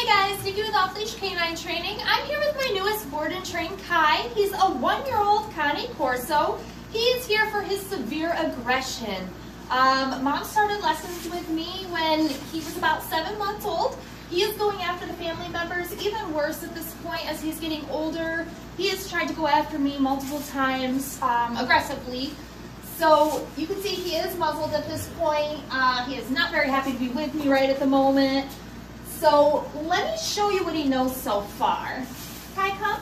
Hey guys, Nikki with Off Leash K9 Training. I'm here with my newest board and train Kai. He's a one-year-old Cane Corso. He is here for his severe aggression. Um, Mom started lessons with me when he was about seven months old. He is going after the family members, even worse at this point as he's getting older. He has tried to go after me multiple times um, aggressively. So you can see he is muzzled at this point. Uh, he is not very happy to be with me right at the moment. So let me show you what he knows so far. Kai, come.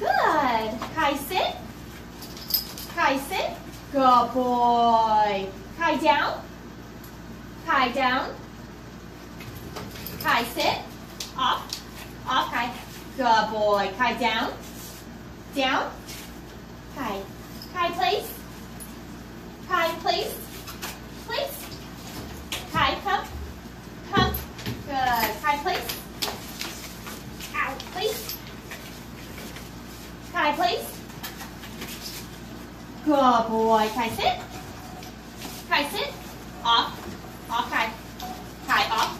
Good. Kai, sit. Kai, sit. Good boy. Kai, down. Kai, down. Kai, sit. Off. Off, Kai. Good boy. Kai, down. Down. Kai. Kai, place. Kai, place. Place. Kai, come. Come. Good. Kai, place. Out, place. Kai, place. Good boy. Kai, sit. Kai, sit. Off. Off, Kai. Kai, off.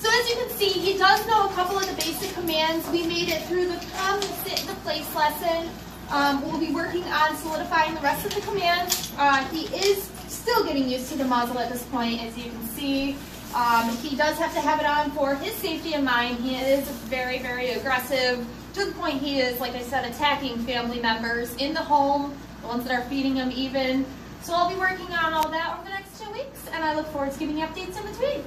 So as you can see, he does know a couple of the basic commands. We made it through the come, sit, the place lesson. Um, we'll be working on solidifying the rest of the commands. Uh, he is still getting used to the muzzle at this point, as you can see. Um, he does have to have it on for his safety and mine. He is very, very aggressive to the point he is, like I said, attacking family members in the home, the ones that are feeding him even. So I'll be working on all that over the next two weeks, and I look forward to giving you updates in between.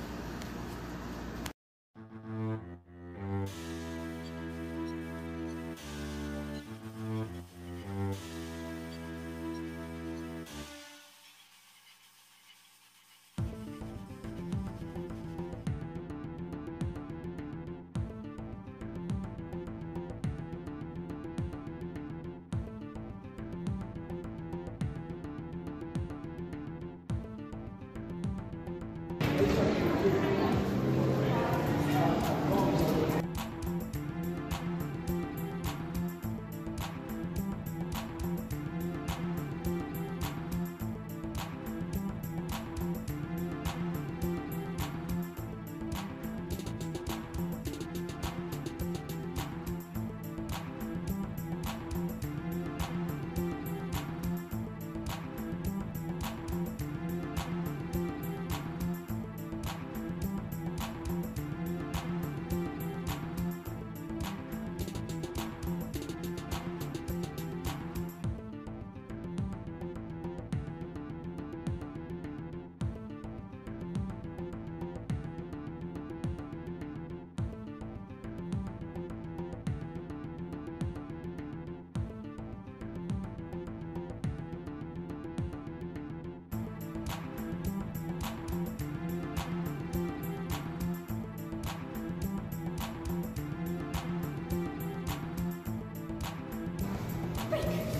break.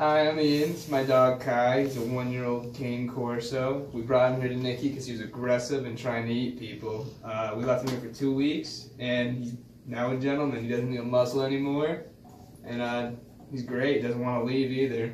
Hi, I'm Ian. It's my dog Kai. He's a one-year-old cane Corso. We brought him here to Nikki because he was aggressive and trying to eat people. Uh, we left him here for two weeks, and he's now a gentleman. He doesn't need a muscle anymore, and uh, he's great. Doesn't want to leave either.